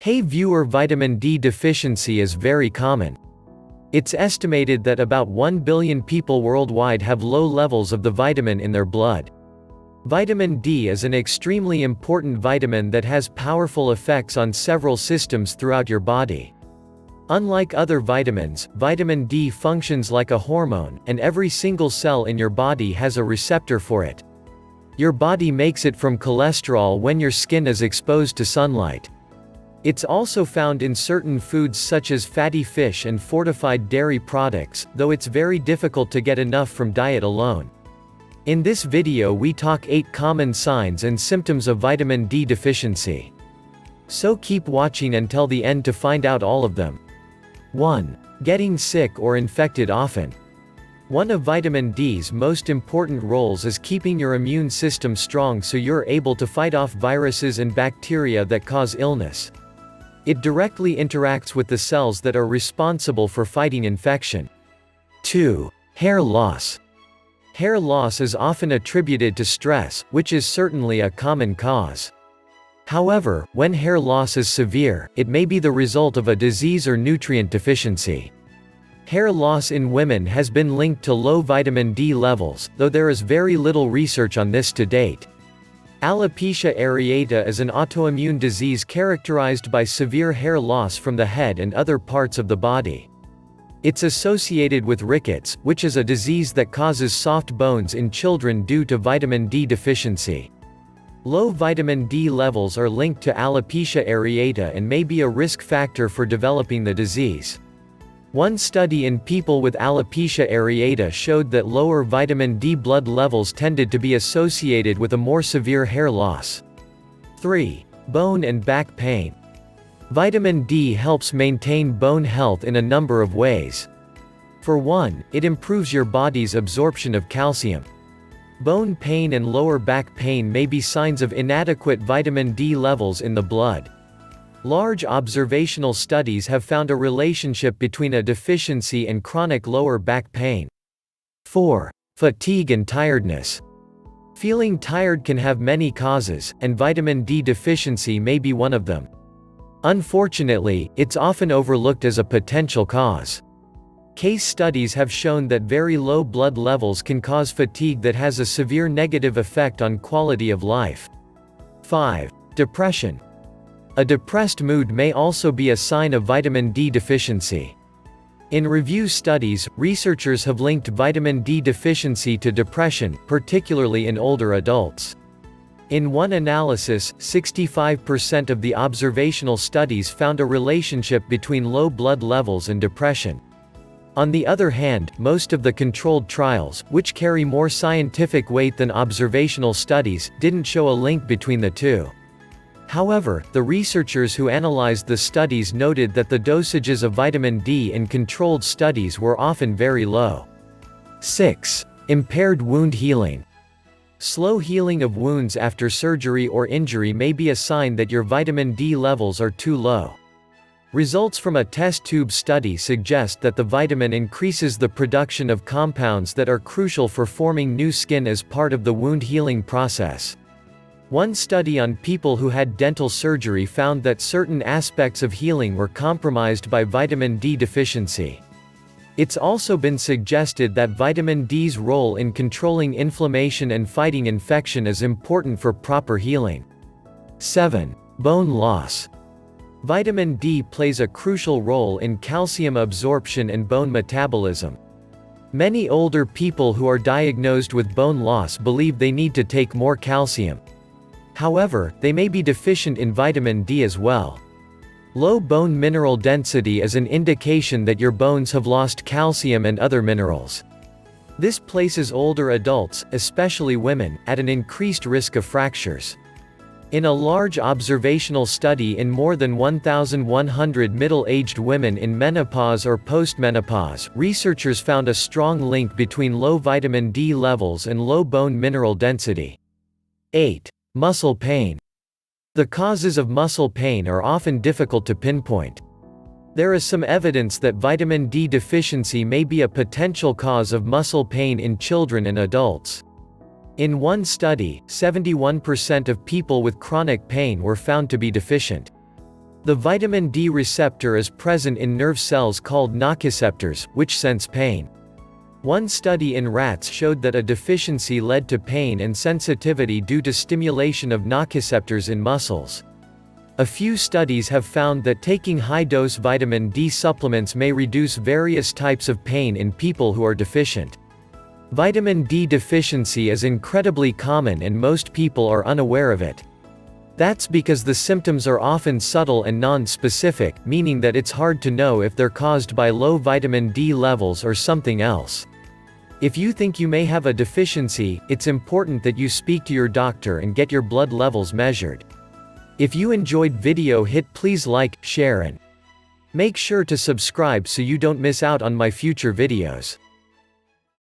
Hey viewer vitamin D deficiency is very common. It's estimated that about 1 billion people worldwide have low levels of the vitamin in their blood. Vitamin D is an extremely important vitamin that has powerful effects on several systems throughout your body. Unlike other vitamins, vitamin D functions like a hormone, and every single cell in your body has a receptor for it. Your body makes it from cholesterol when your skin is exposed to sunlight. It's also found in certain foods such as fatty fish and fortified dairy products, though it's very difficult to get enough from diet alone. In this video we talk 8 common signs and symptoms of vitamin D deficiency. So keep watching until the end to find out all of them. 1. Getting sick or infected often. One of vitamin D's most important roles is keeping your immune system strong so you're able to fight off viruses and bacteria that cause illness. It directly interacts with the cells that are responsible for fighting infection. 2. Hair loss. Hair loss is often attributed to stress, which is certainly a common cause. However, when hair loss is severe, it may be the result of a disease or nutrient deficiency. Hair loss in women has been linked to low vitamin D levels, though there is very little research on this to date. Alopecia areata is an autoimmune disease characterized by severe hair loss from the head and other parts of the body. It's associated with rickets, which is a disease that causes soft bones in children due to vitamin D deficiency. Low vitamin D levels are linked to alopecia areata and may be a risk factor for developing the disease. One study in people with alopecia areata showed that lower vitamin D blood levels tended to be associated with a more severe hair loss. 3. Bone and back pain. Vitamin D helps maintain bone health in a number of ways. For one, it improves your body's absorption of calcium. Bone pain and lower back pain may be signs of inadequate vitamin D levels in the blood. Large observational studies have found a relationship between a deficiency and chronic lower back pain. 4. Fatigue and tiredness. Feeling tired can have many causes, and vitamin D deficiency may be one of them. Unfortunately, it's often overlooked as a potential cause. Case studies have shown that very low blood levels can cause fatigue that has a severe negative effect on quality of life. 5. Depression. A depressed mood may also be a sign of vitamin D deficiency. In review studies, researchers have linked vitamin D deficiency to depression, particularly in older adults. In one analysis, 65% of the observational studies found a relationship between low blood levels and depression. On the other hand, most of the controlled trials, which carry more scientific weight than observational studies, didn't show a link between the two. However, the researchers who analyzed the studies noted that the dosages of vitamin D in controlled studies were often very low. 6. Impaired wound healing. Slow healing of wounds after surgery or injury may be a sign that your vitamin D levels are too low. Results from a test tube study suggest that the vitamin increases the production of compounds that are crucial for forming new skin as part of the wound healing process. One study on people who had dental surgery found that certain aspects of healing were compromised by vitamin D deficiency. It's also been suggested that vitamin D's role in controlling inflammation and fighting infection is important for proper healing. 7. Bone loss. Vitamin D plays a crucial role in calcium absorption and bone metabolism. Many older people who are diagnosed with bone loss believe they need to take more calcium. However, they may be deficient in vitamin D as well. Low bone mineral density is an indication that your bones have lost calcium and other minerals. This places older adults, especially women, at an increased risk of fractures. In a large observational study in more than 1,100 middle-aged women in menopause or postmenopause, researchers found a strong link between low vitamin D levels and low bone mineral density. 8. Muscle pain. The causes of muscle pain are often difficult to pinpoint. There is some evidence that vitamin D deficiency may be a potential cause of muscle pain in children and adults. In one study, 71% of people with chronic pain were found to be deficient. The vitamin D receptor is present in nerve cells called nociceptors, which sense pain. One study in rats showed that a deficiency led to pain and sensitivity due to stimulation of nociceptors in muscles. A few studies have found that taking high-dose vitamin D supplements may reduce various types of pain in people who are deficient. Vitamin D deficiency is incredibly common and most people are unaware of it. That's because the symptoms are often subtle and non-specific, meaning that it's hard to know if they're caused by low vitamin D levels or something else. If you think you may have a deficiency, it's important that you speak to your doctor and get your blood levels measured. If you enjoyed video hit please like, share and make sure to subscribe so you don't miss out on my future videos.